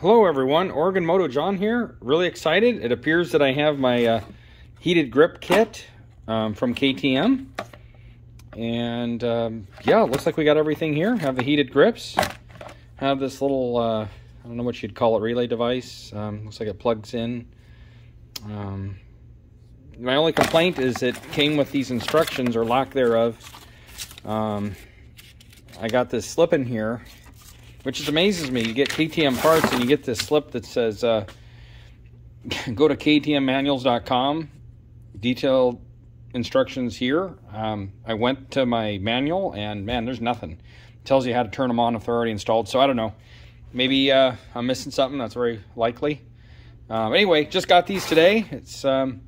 Hello everyone, Oregon Moto John here. Really excited. It appears that I have my uh, heated grip kit um, from KTM. And um, yeah, looks like we got everything here. Have the heated grips. Have this little, uh, I don't know what you'd call it, relay device. Um, looks like it plugs in. Um, my only complaint is it came with these instructions or lack thereof. Um, I got this slip in here which just amazes me. You get KTM parts and you get this slip that says, uh, go to ktmmanuals.com, detailed instructions here. Um, I went to my manual and man, there's nothing. It tells you how to turn them on if they're already installed. So I don't know. Maybe uh, I'm missing something. That's very likely. Um, anyway, just got these today. It's um,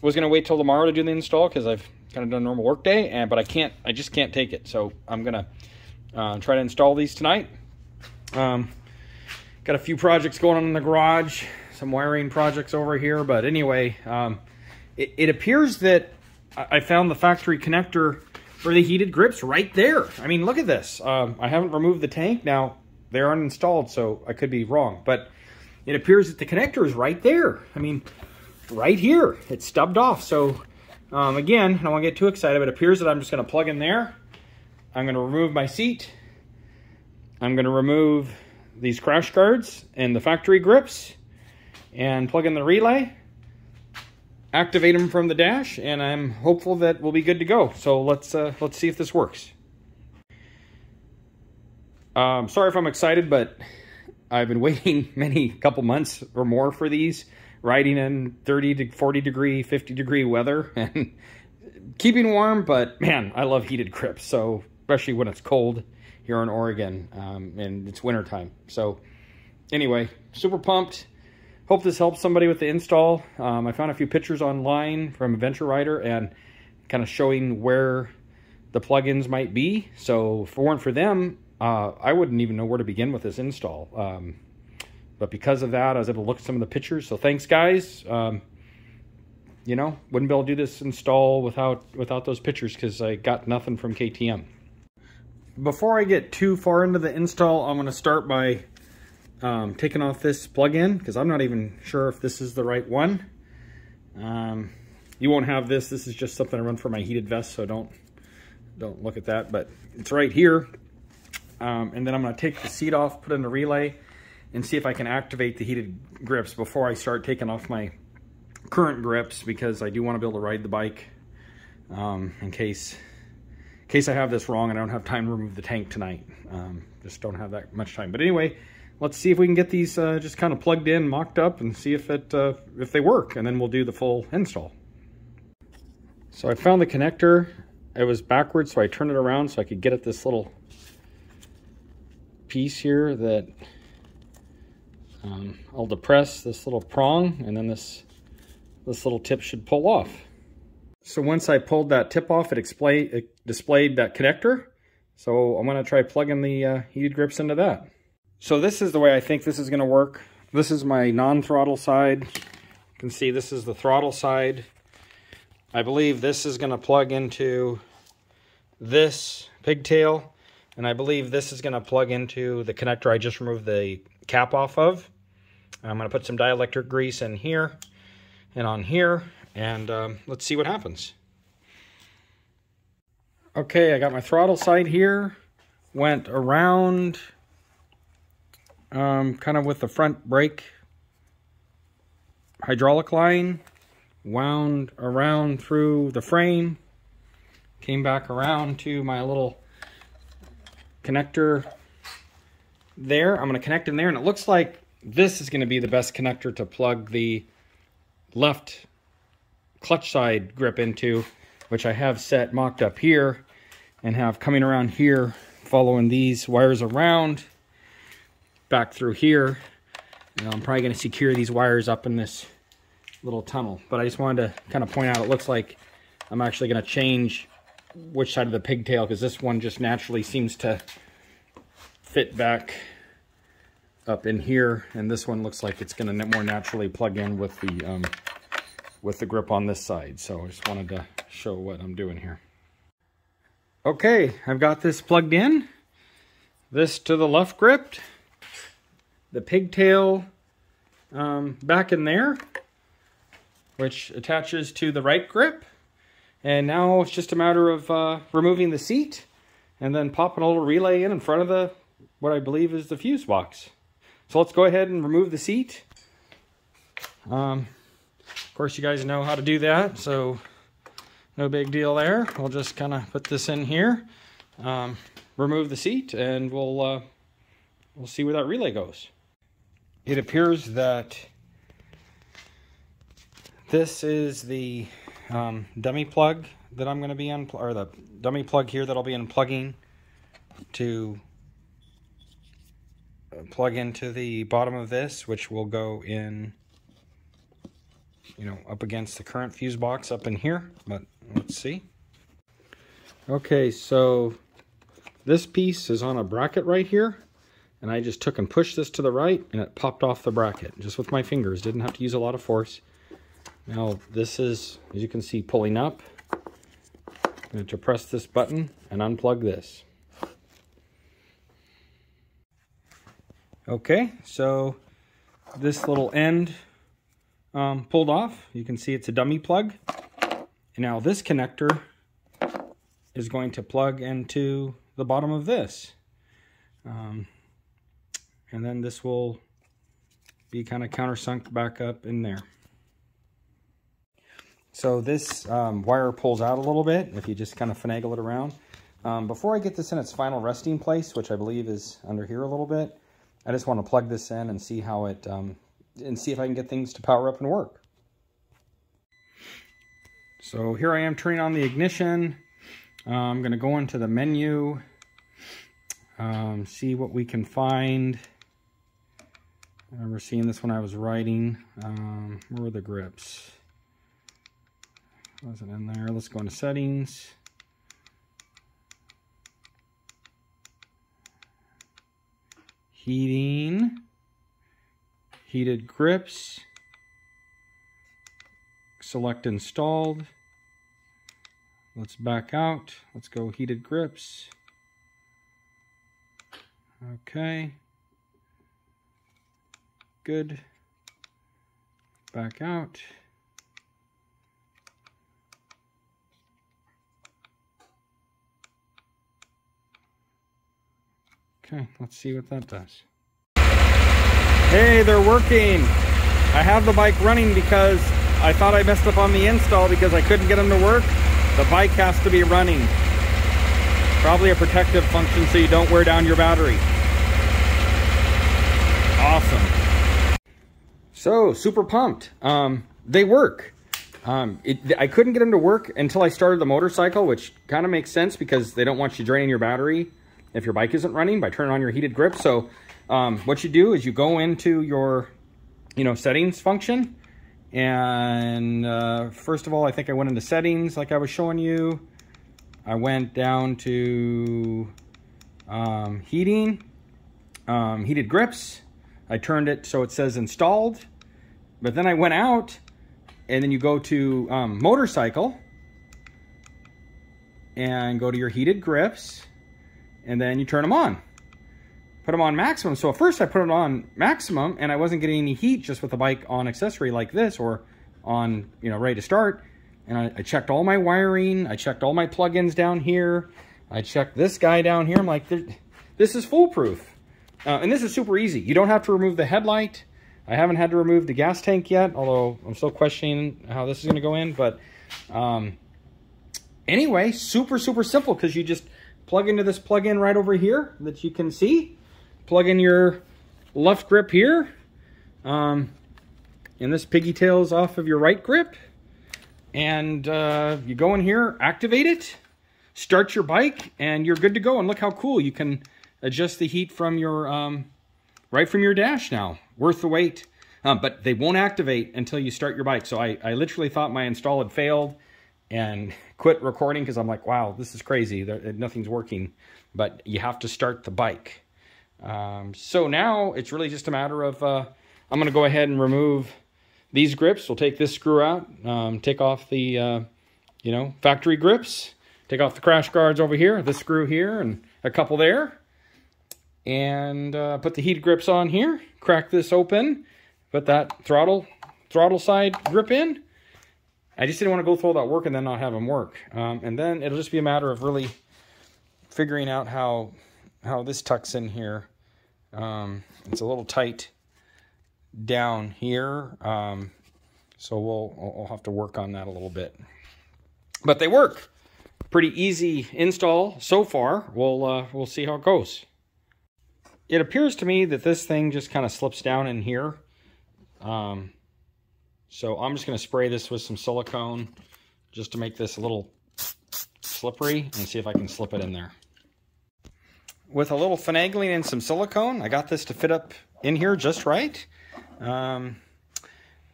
was gonna wait till tomorrow to do the install because I've kind of done a normal work day, and but I can't. I just can't take it. So I'm gonna uh, try to install these tonight. Um, got a few projects going on in the garage, some wiring projects over here. But anyway, um, it, it, appears that I found the factory connector for the heated grips right there. I mean, look at this. Um, I haven't removed the tank. Now, they aren't installed, so I could be wrong. But it appears that the connector is right there. I mean, right here. It's stubbed off. So, um, again, I don't want to get too excited, but it appears that I'm just going to plug in there I'm going to remove my seat. I'm going to remove these crash guards and the factory grips and plug in the relay, activate them from the dash, and I'm hopeful that we'll be good to go. So let's uh, let's see if this works. Um, sorry if I'm excited, but I've been waiting many couple months or more for these, riding in 30 to 40 degree, 50 degree weather, and keeping warm, but man, I love heated grips. So especially when it's cold here in Oregon um, and it's wintertime. So anyway, super pumped. Hope this helps somebody with the install. Um, I found a few pictures online from Adventure Rider and kind of showing where the plugins might be. So if it weren't for them, uh, I wouldn't even know where to begin with this install. Um, but because of that, I was able to look at some of the pictures. So thanks, guys. Um, you know, wouldn't be able to do this install without without those pictures because I got nothing from KTM before I get too far into the install, I'm going to start by um, taking off this plug-in because I'm not even sure if this is the right one. Um, you won't have this. This is just something I run for my heated vest, so don't don't look at that. But it's right here. Um, and then I'm going to take the seat off, put in the relay, and see if I can activate the heated grips before I start taking off my current grips because I do want to be able to ride the bike um, in case in case I have this wrong and I don't have time to remove the tank tonight. Um, just don't have that much time. But anyway, let's see if we can get these uh, just kind of plugged in, mocked up, and see if it uh, if they work, and then we'll do the full install. So I found the connector. It was backwards, so I turned it around so I could get at this little piece here that um, I'll depress this little prong, and then this this little tip should pull off. So once I pulled that tip off, it, display, it displayed that connector. So I'm going to try plugging the uh, heated grips into that. So this is the way I think this is going to work. This is my non-throttle side. You can see this is the throttle side. I believe this is going to plug into this pigtail. And I believe this is going to plug into the connector I just removed the cap off of. I'm going to put some dielectric grease in here and on here and um, let's see what happens. Okay, I got my throttle side here, went around um, kind of with the front brake hydraulic line, wound around through the frame, came back around to my little connector there. I'm going to connect in there, and it looks like this is going to be the best connector to plug the left clutch side grip into, which I have set mocked up here and have coming around here, following these wires around, back through here. And I'm probably going to secure these wires up in this little tunnel. But I just wanted to kind of point out, it looks like I'm actually going to change which side of the pigtail, because this one just naturally seems to fit back up in here. And this one looks like it's going to more naturally plug in with the um, with the grip on this side. So I just wanted to show what I'm doing here. Okay, I've got this plugged in. This to the left grip. the pigtail um, back in there, which attaches to the right grip. And now it's just a matter of uh, removing the seat and then popping a little relay in in front of the what I believe is the fuse box. So let's go ahead and remove the seat. Um, of course, you guys know how to do that, so no big deal there. We'll just kind of put this in here, um, remove the seat, and we'll uh, we'll see where that relay goes. It appears that this is the um, dummy plug that I'm going to be on, or the dummy plug here that I'll be unplugging to uh, plug into the bottom of this, which will go in, you know, up against the current fuse box up in here. But let's see. Okay, so this piece is on a bracket right here. And I just took and pushed this to the right and it popped off the bracket just with my fingers. Didn't have to use a lot of force. Now this is, as you can see, pulling up. I'm going to press this button and unplug this. Okay, so this little end um, pulled off. You can see it's a dummy plug. And now this connector is going to plug into the bottom of this. Um, and then this will be kind of countersunk back up in there. So this um, wire pulls out a little bit if you just kind of finagle it around. Um, before I get this in its final resting place, which I believe is under here a little bit, I just want to plug this in and see how it, um, and see if I can get things to power up and work. So here I am turning on the ignition. Uh, I'm going to go into the menu, um, see what we can find. I remember seeing this when I was writing. Um, where were the grips? Was it in there? Let's go into settings. heating, heated grips, select installed. Let's back out. Let's go heated grips. Okay. Good. Back out. Okay, let's see what that does. Hey, they're working. I have the bike running because I thought I messed up on the install because I couldn't get them to work. The bike has to be running. Probably a protective function so you don't wear down your battery. Awesome. So, super pumped. Um, they work. Um, it, I couldn't get them to work until I started the motorcycle, which kind of makes sense because they don't want you draining your battery if your bike isn't running by turning on your heated grip. So um, what you do is you go into your, you know, settings function. And uh, first of all, I think I went into settings like I was showing you. I went down to um, heating, um, heated grips. I turned it so it says installed. But then I went out and then you go to um, motorcycle and go to your heated grips and then you turn them on. Put them on maximum. So at first I put it on maximum and I wasn't getting any heat just with the bike on accessory like this or on, you know, ready to start. And I, I checked all my wiring. I checked all my plugins down here. I checked this guy down here. I'm like, this is foolproof. Uh, and this is super easy. You don't have to remove the headlight. I haven't had to remove the gas tank yet, although I'm still questioning how this is going to go in. But um, anyway, super, super simple because you just plug into this plug-in right over here that you can see. Plug in your left grip here. Um, and this piggy tails off of your right grip. And uh, you go in here, activate it, start your bike, and you're good to go. And look how cool. You can adjust the heat from your, um, right from your dash now. Worth the wait. Um, but they won't activate until you start your bike. So I, I literally thought my install had failed and quit recording because I'm like, wow, this is crazy. There, nothing's working. But you have to start the bike. Um, so now it's really just a matter of, uh, I'm going to go ahead and remove these grips. We'll take this screw out, um, take off the, uh, you know, factory grips, take off the crash guards over here, this screw here, and a couple there. and uh, put the heat grips on here, crack this open, put that throttle throttle side grip in. I just didn't want to go through all that work and then not have them work. Um, and then it'll just be a matter of really figuring out how how this tucks in here. Um, it's a little tight down here, um, so we'll we'll have to work on that a little bit. But they work. Pretty easy install so far. We'll uh, we'll see how it goes. It appears to me that this thing just kind of slips down in here. Um, so I'm just going to spray this with some silicone just to make this a little slippery and see if I can slip it in there. With a little finagling and some silicone, I got this to fit up in here just right. Um,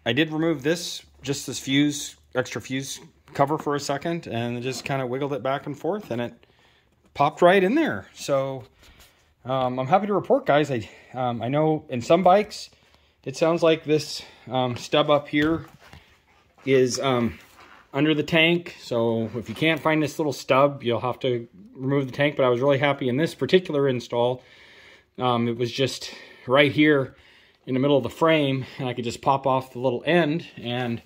I did remove this, just this fuse, extra fuse cover for a second and just kind of wiggled it back and forth and it popped right in there. So um, I'm happy to report, guys. I um, I know in some bikes, it sounds like this um, stub up here is um, under the tank. So if you can't find this little stub, you'll have to remove the tank. But I was really happy in this particular install. Um, it was just right here in the middle of the frame, and I could just pop off the little end and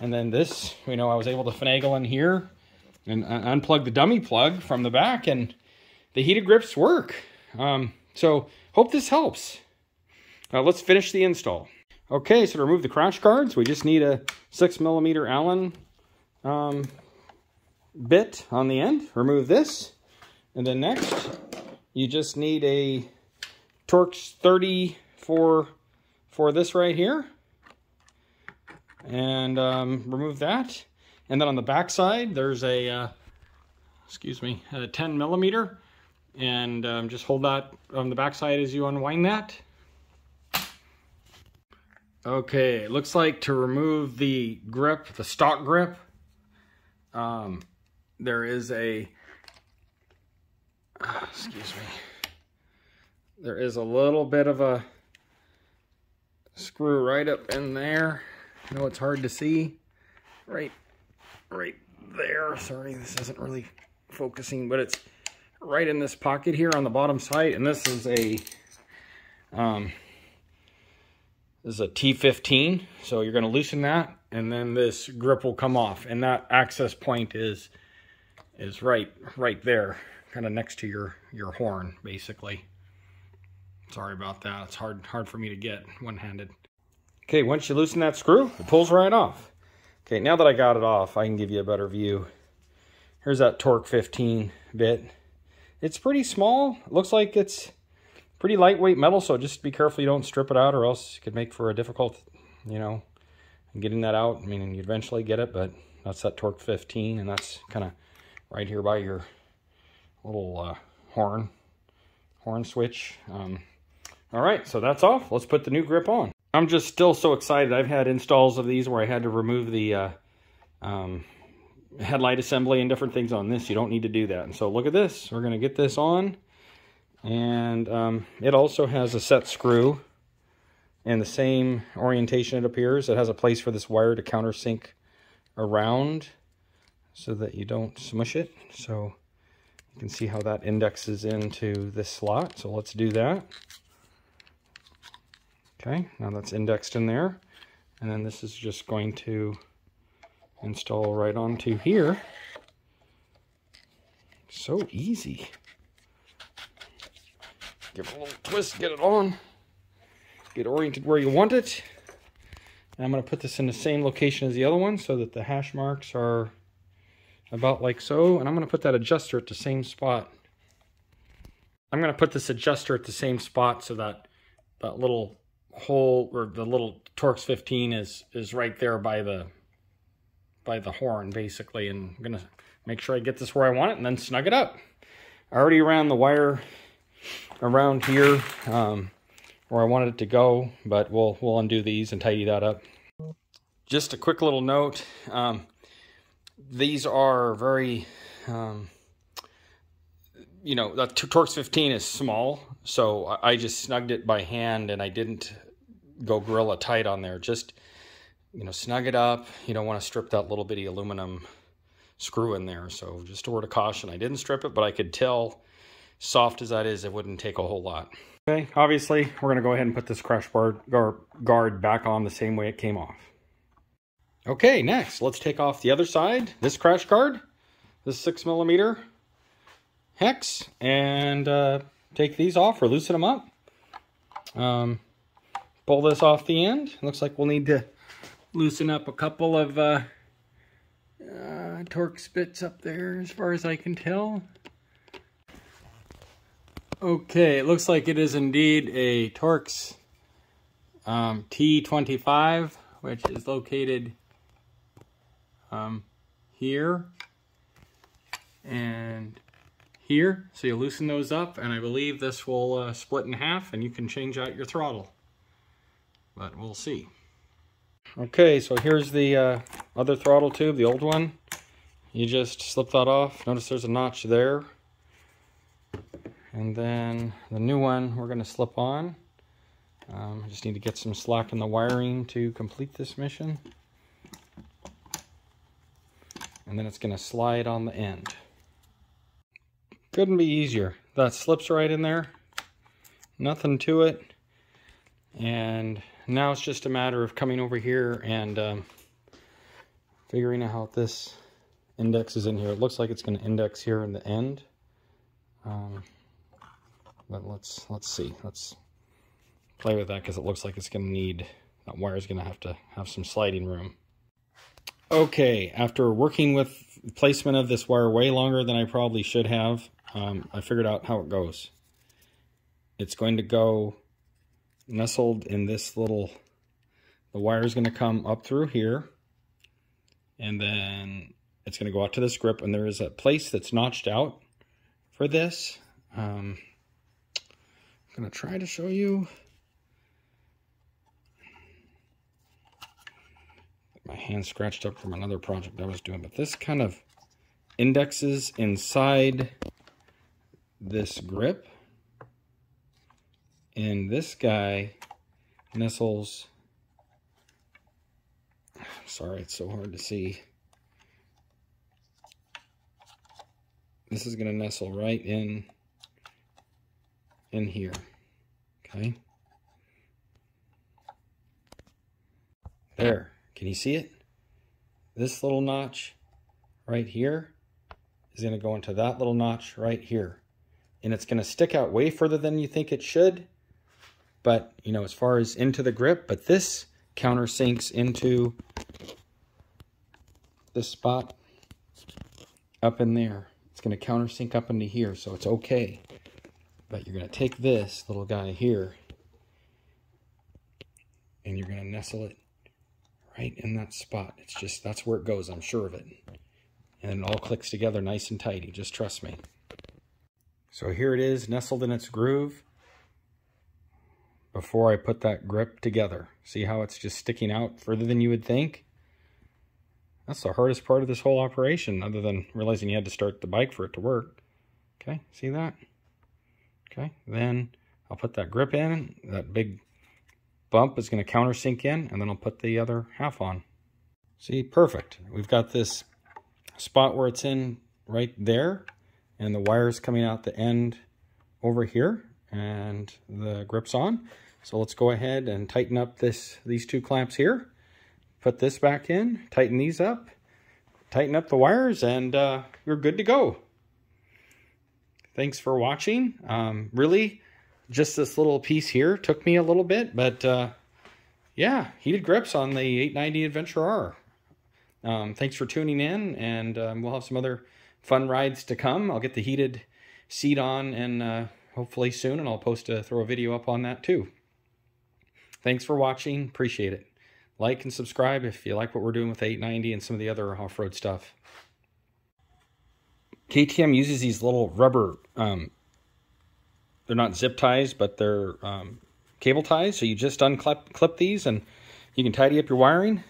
and then this, you know, I was able to finagle in here and unplug the dummy plug from the back and the heated grips work. Um, so hope this helps. Uh, let's finish the install. Okay, so to remove the crash guards, we just need a six millimeter Allen um, bit on the end. Remove this. And then next, you just need a Torx 30 for, for this right here and um, remove that. And then on the back side, there's a, uh, excuse me, a 10 millimeter. And um, just hold that on the back side as you unwind that. Okay, it looks like to remove the grip, the stock grip, um, there is a, uh, excuse me, there is a little bit of a screw right up in there. I know it's hard to see right right there. Sorry, this isn't really focusing, but it's right in this pocket here on the bottom side. And this is a um, this is a T15. So you're going to loosen that and then this grip will come off. And that access point is is right right there, kind of next to your your horn, basically. Sorry about that. It's hard hard for me to get one-handed. Okay, once you loosen that screw, it pulls right off. Okay, now that I got it off, I can give you a better view. Here's that Torx 15 bit. It's pretty small. It looks like it's pretty lightweight metal, so just be careful you don't strip it out or else it could make for a difficult, you know, getting that out. I mean, you eventually get it, but that's that Torx 15, and that's kind of right here by your little uh, horn, horn switch. Um, all right, so that's off. Let's put the new grip on. I'm just still so excited. I've had installs of these where I had to remove the uh, um, headlight assembly and different things on this. You don't need to do that. And so look at this. We're going to get this on. And um, it also has a set screw and the same orientation it appears. It has a place for this wire to countersink around so that you don't smush it. So you can see how that indexes into this slot. So let's do that. Okay, now that's indexed in there. And then this is just going to install right onto here. So easy. Give it a little twist, get it on. Get oriented where you want it. And I'm going to put this in the same location as the other one so that the hash marks are about like so. And I'm going to put that adjuster at the same spot. I'm going to put this adjuster at the same spot so that that little hole or the little Torx 15 is is right there by the by the horn basically and I'm gonna make sure I get this where I want it and then snug it up. I already ran the wire around here um, where I wanted it to go but we'll we'll undo these and tidy that up. Just a quick little note. Um, these are very um, you know, the Torx 15 is small, so I just snugged it by hand and I didn't go Gorilla tight on there. Just, you know, snug it up. You don't want to strip that little bitty aluminum screw in there. So just a word of caution. I didn't strip it, but I could tell soft as that is, it wouldn't take a whole lot. Okay, obviously, we're going to go ahead and put this crash guard, guard back on the same way it came off. Okay, next, let's take off the other side, this crash guard, this 6 millimeter hex, and uh, take these off or loosen them up. Um, pull this off the end. Looks like we'll need to loosen up a couple of uh, uh, Torx bits up there as far as I can tell. Okay, it looks like it is indeed a Torx um, T25, which is located um, here and here. So you loosen those up, and I believe this will uh, split in half, and you can change out your throttle. But we'll see. Okay, so here's the uh, other throttle tube, the old one. You just slip that off. Notice there's a notch there. And then the new one we're going to slip on. Um, I just need to get some slack in the wiring to complete this mission. And then it's going to slide on the end. Couldn't be easier. That slips right in there. Nothing to it. And now it's just a matter of coming over here and um, figuring out how this index is in here. It looks like it's going to index here in the end. Um, but let's let's see. Let's play with that because it looks like it's going to need, that wire is going to have to have some sliding room. Okay, after working with placement of this wire way longer than I probably should have, um, I figured out how it goes. It's going to go nestled in this little, the wire is going to come up through here, and then it's going to go out to this grip, and there is a place that's notched out for this. Um, going to try to show you. My hand scratched up from another project I was doing, but this kind of indexes inside this grip. And this guy nestles, sorry, it's so hard to see. This is going to nestle right in in here. Okay. There. Can you see it? This little notch right here is going to go into that little notch right here. And it's going to stick out way further than you think it should. But, you know, as far as into the grip, but this countersinks into this spot up in there. It's going to countersink up into here, so it's okay. But you're going to take this little guy here and you're going to nestle it right in that spot. It's just, that's where it goes, I'm sure of it. And it all clicks together nice and tidy, just trust me. So here it is, nestled in its groove before I put that grip together. See how it's just sticking out further than you would think? That's the hardest part of this whole operation, other than realizing you had to start the bike for it to work. Okay, see that? Okay, then I'll put that grip in. That big bump is going to countersink in, and then I'll put the other half on. See, perfect. We've got this spot where it's in right there, and the wire's coming out the end over here, and the grip's on. So let's go ahead and tighten up this these two clamps here. Put this back in, tighten these up, tighten up the wires, and uh, you're good to go thanks for watching. Um, really, just this little piece here took me a little bit, but uh, yeah, heated grips on the 890 Adventure R. Um, thanks for tuning in, and um, we'll have some other fun rides to come. I'll get the heated seat on and uh, hopefully soon, and I'll post a throw a video up on that too. Thanks for watching. Appreciate it. Like and subscribe if you like what we're doing with 890 and some of the other off-road stuff. KTM uses these little rubber, um, they're not zip ties, but they're um, cable ties. So you just unclip clip these and you can tidy up your wiring.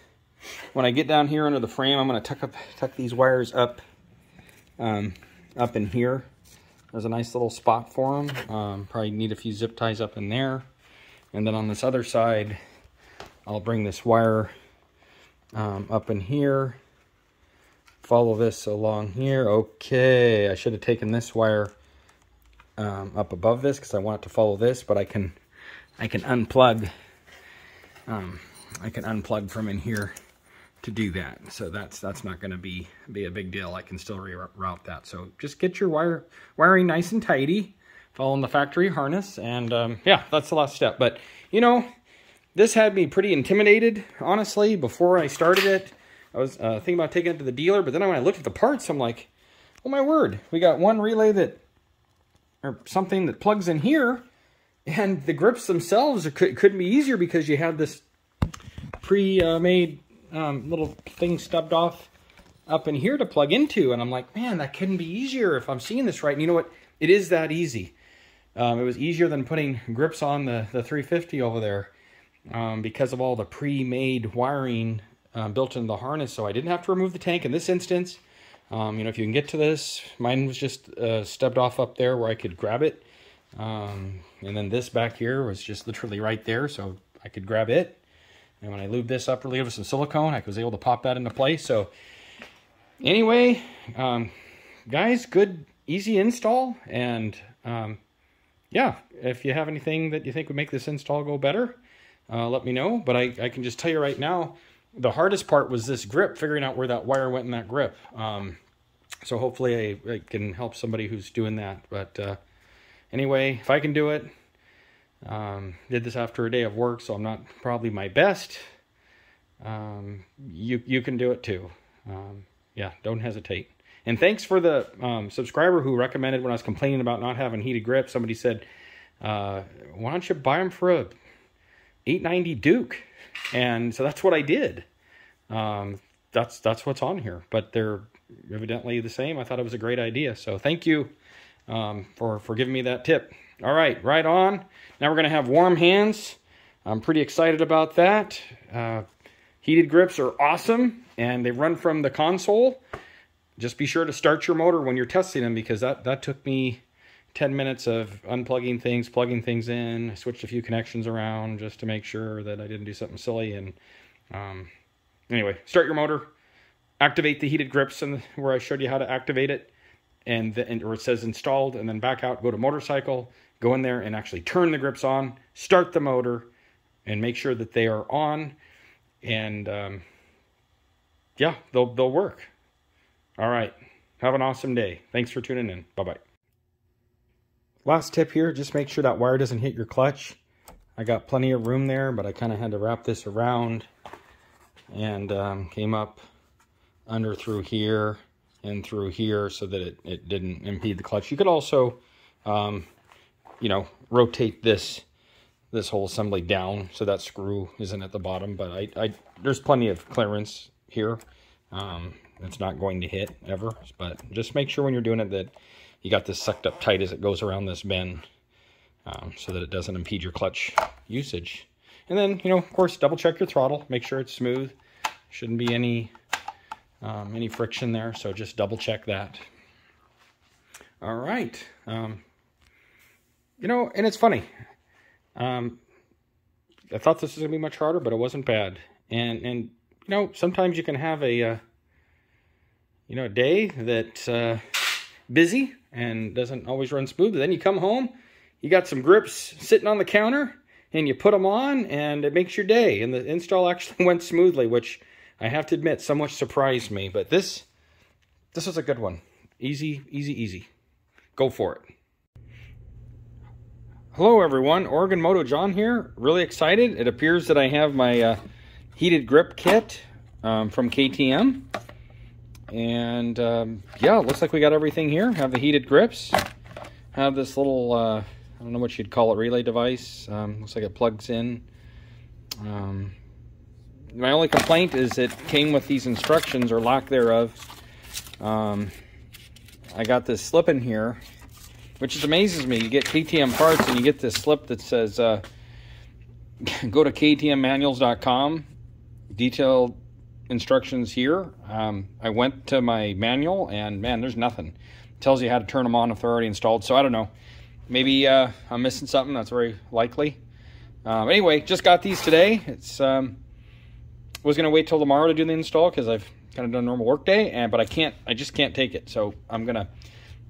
When I get down here under the frame, I'm going to tuck up tuck these wires up um, up in here. There's a nice little spot for them. Um, probably need a few zip ties up in there. And then on this other side, I'll bring this wire um, up in here follow this along here. Okay, I should have taken this wire um, up above this because I want it to follow this, but I can I can unplug um, I can unplug from in here to do that. So that's that's not going to be be a big deal. I can still reroute that. So just get your wire wiring nice and tidy, following the factory harness, and um, yeah, that's the last step. But you know, this had me pretty intimidated, honestly. Before I started it, I was uh, thinking about taking it to the dealer, but then when I looked at the parts, I'm like, oh my word, we got one relay that or something that plugs in here, and the grips themselves could, couldn't be easier because you had this pre-made um, little thing stubbed off up in here to plug into. And I'm like, man, that couldn't be easier if I'm seeing this right. And you know what? It is that easy. Um, it was easier than putting grips on the, the 350 over there um, because of all the pre-made wiring uh, built into the harness. So I didn't have to remove the tank in this instance. Um, you know, if you can get to this, mine was just uh, stubbed off up there where I could grab it. Um, and then this back here was just literally right there, so I could grab it. And when I lubed this up really with some silicone, I was able to pop that into place. So anyway, um, guys, good, easy install. And um, yeah, if you have anything that you think would make this install go better, uh, let me know. But I, I can just tell you right now, the hardest part was this grip, figuring out where that wire went in that grip. Um, so hopefully I, I, can help somebody who's doing that. But uh, anyway, if I can do it, um, did this after a day of work, so I'm not probably my best. Um, you you can do it too. Um, yeah, don't hesitate. And thanks for the um, subscriber who recommended when I was complaining about not having heated grip. Somebody said, uh, "Why don't you buy them for a 890 Duke?" And so that's what I did. Um, that's that's what's on here, but they're evidently the same. I thought it was a great idea. So thank you um, for for giving me that tip. All right, right on. Now we're going to have warm hands. I'm pretty excited about that. Uh, heated grips are awesome, and they run from the console. Just be sure to start your motor when you're testing them because that, that took me 10 minutes of unplugging things, plugging things in. I switched a few connections around just to make sure that I didn't do something silly. And um, anyway, start your motor, activate the heated grips and where I showed you how to activate it and, the, or it says installed and then back out, go to motorcycle, go in there and actually turn the grips on, start the motor, and make sure that they are on. And um, yeah, they'll, they'll work. All right. Have an awesome day. Thanks for tuning in. Bye-bye. Last tip here, just make sure that wire doesn't hit your clutch. I got plenty of room there, but I kind of had to wrap this around and um, came up under through here and through here so that it, it didn't impede the clutch. You could also, um, you know, rotate this this whole assembly down so that screw isn't at the bottom. But I, I there's plenty of clearance here. Um, it's not going to hit ever, but just make sure when you're doing it that you got this sucked up tight as it goes around this bend um, so that it doesn't impede your clutch usage. And then, you know, of course, double check your throttle. Make sure it's smooth. Shouldn't be any um, any friction there, so just double check that. All right. Um, you know, and it's funny. Um, I thought this was going to be much harder, but it wasn't bad. And, and you know, sometimes you can have a, uh, you know, a day that's uh, busy and doesn't always run smooth. But then you come home, you got some grips sitting on the counter, and you put them on, and it makes your day. And the install actually went smoothly, which I have to admit, somewhat surprised me. But this, this was a good one. Easy, easy, easy. Go for it. Hello everyone, Oregon Moto John here. Really excited. It appears that I have my uh, heated grip kit um, from KTM. And um, yeah, looks like we got everything here. Have the heated grips. Have this little, uh, I don't know what you'd call it, relay device. Um, looks like it plugs in. Um, my only complaint is it came with these instructions or lack thereof. Um, I got this slip in here, which amazes me. You get KTM parts and you get this slip that says, uh, go to ktmmanuals.com, detailed instructions here. Um, I went to my manual and man, there's nothing. It tells you how to turn them on if they're already installed. So I don't know. Maybe uh, I'm missing something. That's very likely. Um, anyway, just got these today. It's um, was going to wait till tomorrow to do the install because I've kind of done a normal work day, and but I can't, I just can't take it. So I'm to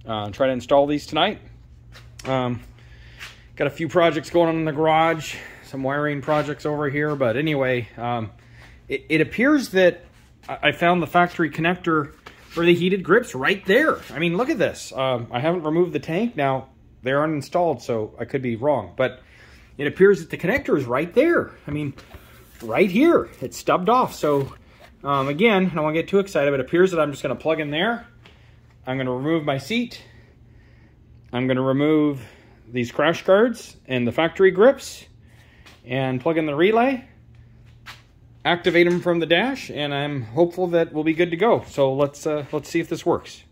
uh, try to install these tonight. Um, got a few projects going on in the garage, some wiring projects over here. But anyway, um, it, it, appears that I found the factory connector for the heated grips right there. I mean, look at this. Um, I haven't removed the tank. Now, they're uninstalled, so I could be wrong. But it appears that the connector is right there. I mean, right here. It's stubbed off. So, um, again, I don't want to get too excited, but it appears that I'm just going to plug in there. I'm going to remove my seat. I'm going to remove these crash guards and the factory grips and plug in the relay, activate them from the dash, and I'm hopeful that we'll be good to go. So let's uh, let's see if this works.